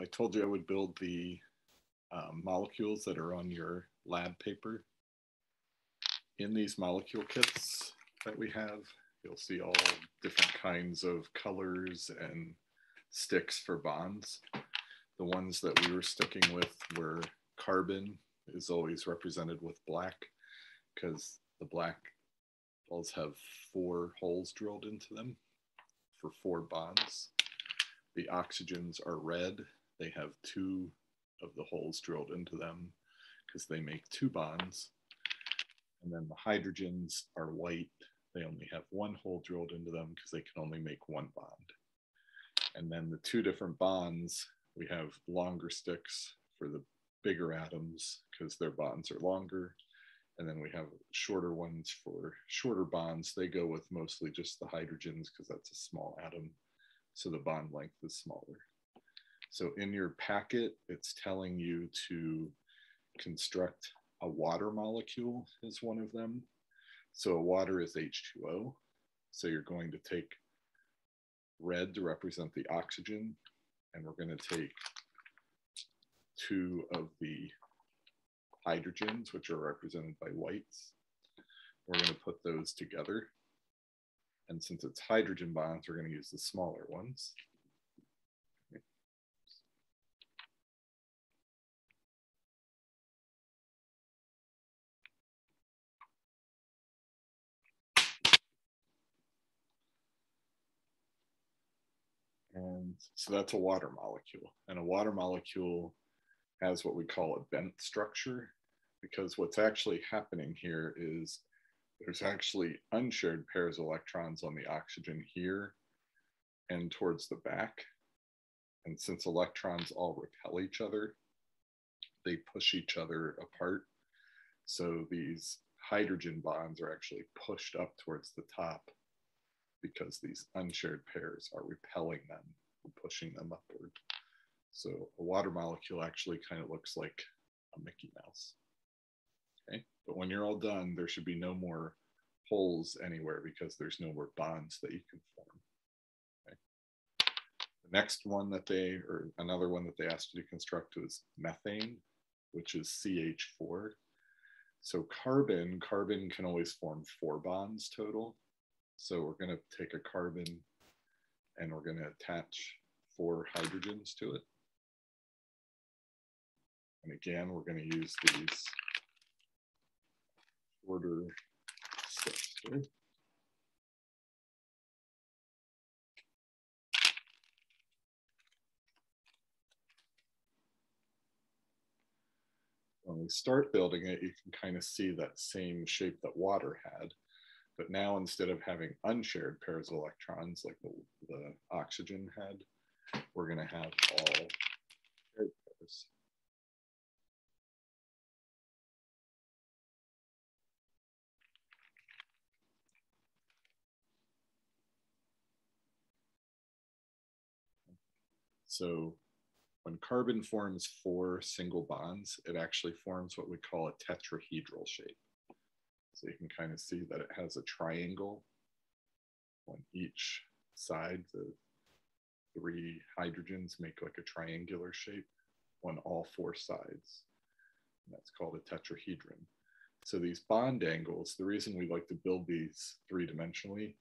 I told you I would build the um, molecules that are on your lab paper. In these molecule kits that we have, you'll see all different kinds of colors and sticks for bonds. The ones that we were sticking with were carbon is always represented with black because the black balls have four holes drilled into them for four bonds. The oxygens are red. They have two of the holes drilled into them because they make two bonds. And then the hydrogens are white. They only have one hole drilled into them because they can only make one bond. And then the two different bonds, we have longer sticks for the bigger atoms because their bonds are longer. And then we have shorter ones for shorter bonds. They go with mostly just the hydrogens because that's a small atom. So the bond length is smaller. So in your packet, it's telling you to construct a water molecule is one of them. So water is H2O. So you're going to take red to represent the oxygen, and we're going to take two of the hydrogens, which are represented by whites. We're going to put those together. And since it's hydrogen bonds, we're going to use the smaller ones. And so that's a water molecule. And a water molecule has what we call a bent structure, because what's actually happening here is there's actually unshared pairs of electrons on the oxygen here and towards the back. And since electrons all repel each other, they push each other apart. So these hydrogen bonds are actually pushed up towards the top because these unshared pairs are repelling them pushing them upward. So a water molecule actually kind of looks like a Mickey Mouse. Okay, but when you're all done, there should be no more holes anywhere because there's no more bonds that you can form. Okay. The next one that they, or another one that they asked you to construct was methane, which is CH4. So carbon, carbon can always form four bonds total. So we're going to take a carbon and we're going to attach four hydrogens to it. And again, we're going to use these shorter steps here. When we start building it, you can kind of see that same shape that water had. But now instead of having unshared pairs of electrons like the, the oxygen had, we're going to have all paired pairs. So when carbon forms four single bonds, it actually forms what we call a tetrahedral shape. So you can kind of see that it has a triangle on each side. The three hydrogens make like a triangular shape on all four sides. And that's called a tetrahedron. So these bond angles, the reason we like to build these three dimensionally,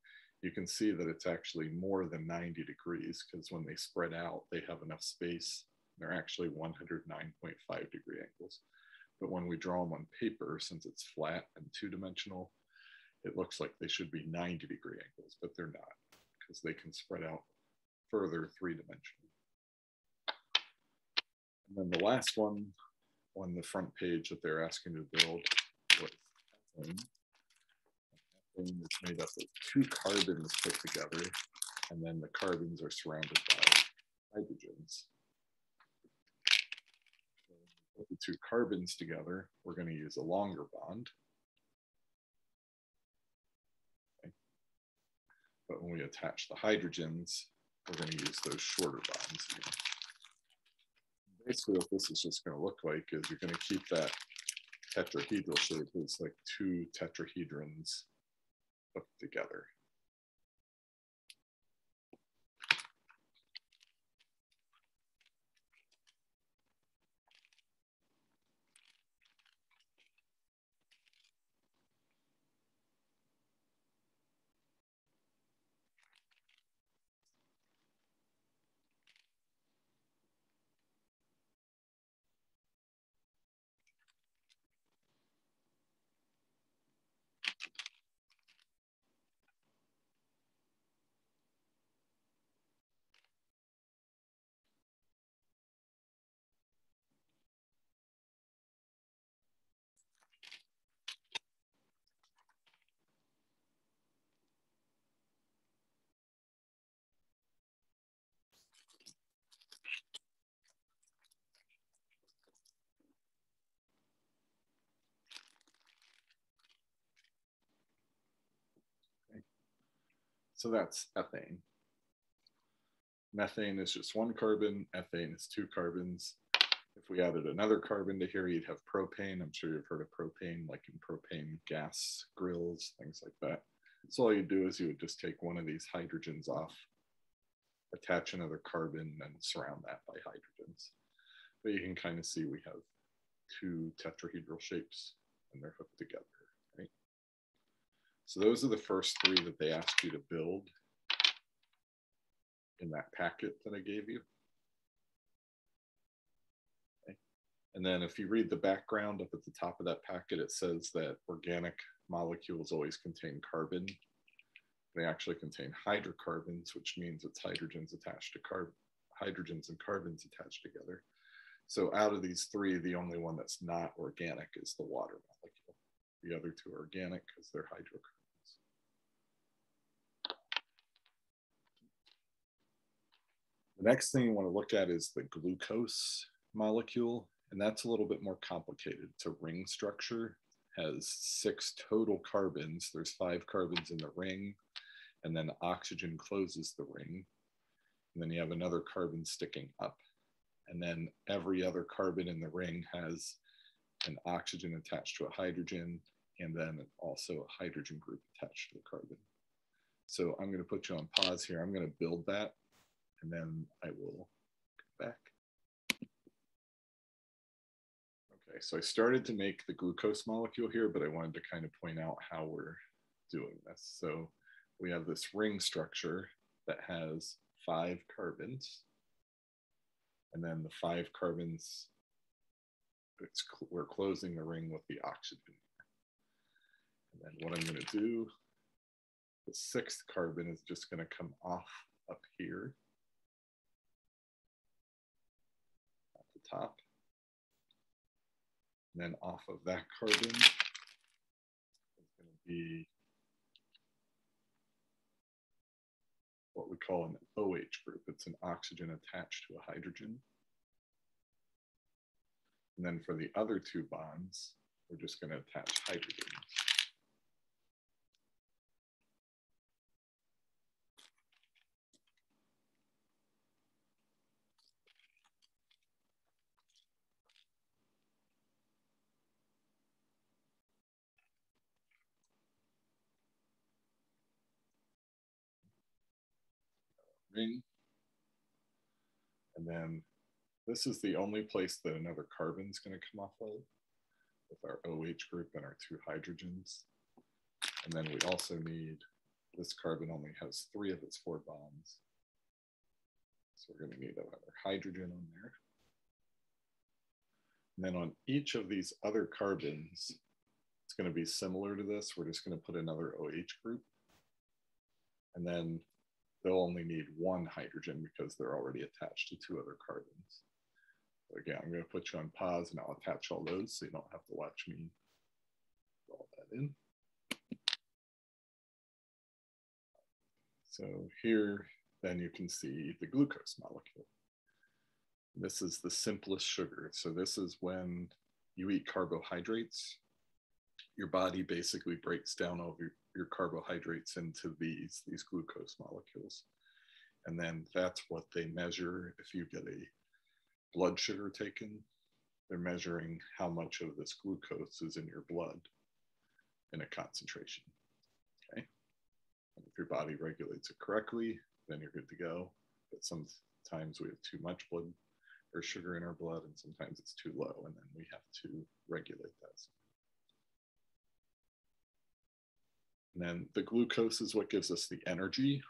you can see that it's actually more than 90 degrees because when they spread out, they have enough space. They're actually 109.5 degree angles. But when we draw them on paper, since it's flat and two dimensional, it looks like they should be 90 degree angles, but they're not because they can spread out further three dimensional. And then the last one on the front page that they're asking to build was ethane. Is made up of two carbons put together, and then the carbons are surrounded by hydrogens put the two carbons together, we're going to use a longer bond. Okay. But when we attach the hydrogens, we're going to use those shorter bonds. Again. Basically, what this is just going to look like is you're going to keep that tetrahedral shape It's like two tetrahedrons hooked together. So that's ethane. Methane is just one carbon, ethane is two carbons. If we added another carbon to here, you'd have propane. I'm sure you've heard of propane, like in propane gas grills, things like that. So all you'd do is you would just take one of these hydrogens off, attach another carbon, and surround that by hydrogens. But you can kind of see we have two tetrahedral shapes and they're hooked together? So those are the first three that they asked you to build in that packet that I gave you. Okay. And then if you read the background up at the top of that packet, it says that organic molecules always contain carbon. They actually contain hydrocarbons, which means it's hydrogens attached to carbon, hydrogens and carbons attached together. So out of these three, the only one that's not organic is the water molecule. The other two are organic because they're hydrocarbons. The next thing you want to look at is the glucose molecule, and that's a little bit more complicated. It's a ring structure, has six total carbons. There's five carbons in the ring, and then oxygen closes the ring. And then you have another carbon sticking up. And then every other carbon in the ring has an oxygen attached to a hydrogen, and then also a hydrogen group attached to the carbon. So I'm going to put you on pause here. I'm going to build that and then I will come back. Okay, so I started to make the glucose molecule here, but I wanted to kind of point out how we're doing this. So we have this ring structure that has five carbons. And then the five carbons, it's, we're closing the ring with the oxygen. And then what I'm gonna do, the sixth carbon is just gonna come off up here. At the top. And then off of that carbon is going to be what we call an OH group. It's an oxygen attached to a hydrogen. And then for the other two bonds, we're just going to attach hydrogens. Ring. And then this is the only place that another carbon is going to come off of with our OH group and our two hydrogens. And then we also need, this carbon only has three of its four bonds. So we're going to need another hydrogen on there. And then on each of these other carbons, it's going to be similar to this. We're just going to put another OH group. And then they'll only need one hydrogen because they're already attached to two other carbons. So again, I'm going to put you on pause and I'll attach all those so you don't have to watch me draw that in. So here, then you can see the glucose molecule. This is the simplest sugar. So this is when you eat carbohydrates, your body basically breaks down all your, your carbohydrates into these, these glucose molecules. And then that's what they measure if you get a blood sugar taken. They're measuring how much of this glucose is in your blood in a concentration. Okay. And if your body regulates it correctly, then you're good to go. But sometimes we have too much blood or sugar in our blood, and sometimes it's too low, and then we have to regulate that. And then the glucose is what gives us the energy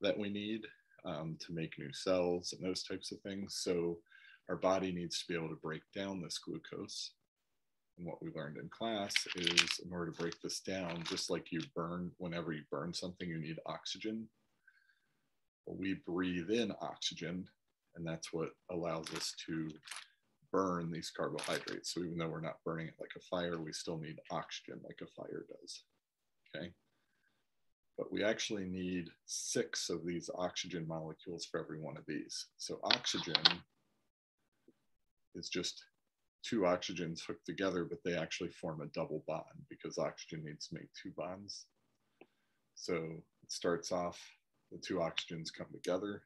that we need um, to make new cells and those types of things. So our body needs to be able to break down this glucose. And what we learned in class is in order to break this down, just like you burn, whenever you burn something, you need oxygen. Well, we breathe in oxygen, and that's what allows us to burn these carbohydrates. So even though we're not burning it like a fire, we still need oxygen like a fire does okay? But we actually need six of these oxygen molecules for every one of these. So oxygen is just two oxygens hooked together, but they actually form a double bond because oxygen needs to make two bonds. So it starts off, the two oxygens come together,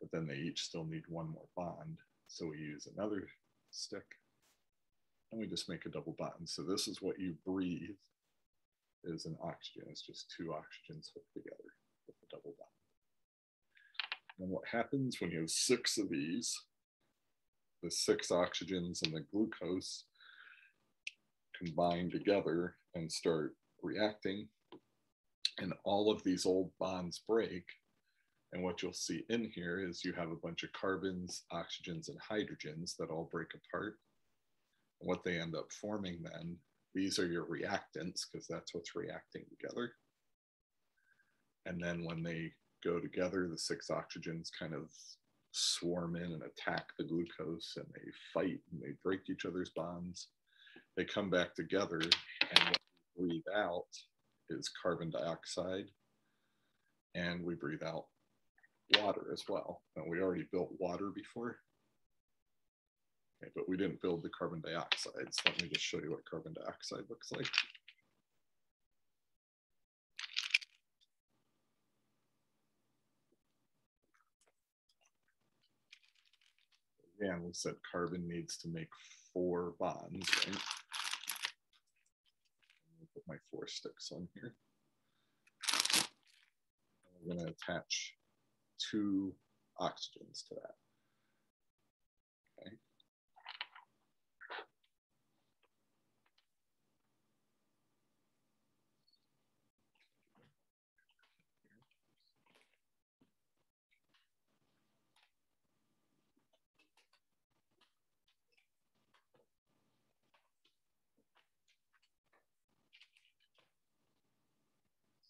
but then they each still need one more bond. So we use another stick and we just make a double bond. So this is what you breathe is an oxygen. It's just two oxygens hooked together with a double bond. And what happens when you have six of these, the six oxygens and the glucose combine together and start reacting, and all of these old bonds break. And what you'll see in here is you have a bunch of carbons, oxygens, and hydrogens that all break apart. And what they end up forming then, these are your reactants because that's what's reacting together. And then when they go together, the six oxygens kind of swarm in and attack the glucose and they fight and they break each other's bonds. They come back together and what we breathe out is carbon dioxide and we breathe out water as well. And we already built water before, okay, but we didn't build the carbon dioxide. So let me just show you what carbon dioxide looks like. again, we said carbon needs to make four bonds, right? put my four sticks on here. I'm going to attach two oxygens to that.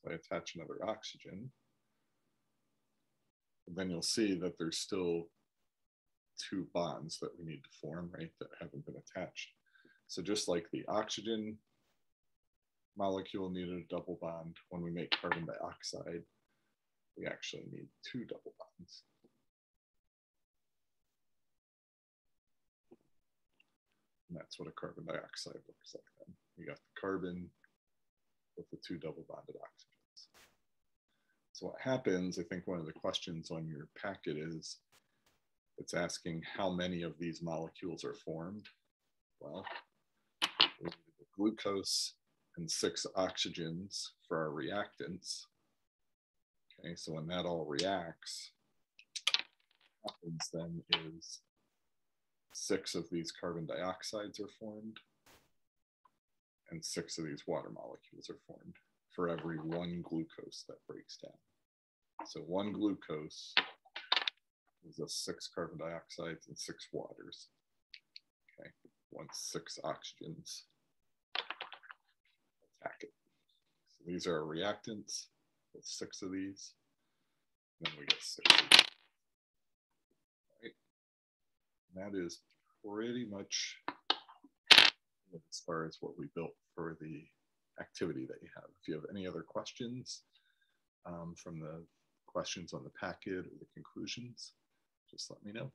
I attach another oxygen, then you'll see that there's still two bonds that we need to form, right, that haven't been attached. So just like the oxygen molecule needed a double bond, when we make carbon dioxide, we actually need two double bonds. And that's what a carbon dioxide looks like then. We got the carbon with the two double bonded oxygen. So what happens, I think one of the questions on your packet is, it's asking how many of these molecules are formed. Well, we glucose and six oxygens for our reactants. Okay, so when that all reacts, what happens then is six of these carbon dioxides are formed and six of these water molecules are formed for every one glucose that breaks down. So one glucose is a six carbon dioxides and six waters. Okay, one six oxygens. Attack it. So these are reactants with six of these. Then we get six. Right. And that is pretty much as far as what we built for the activity that you have. If you have any other questions um, from the questions on the packet or the conclusions, just let me know.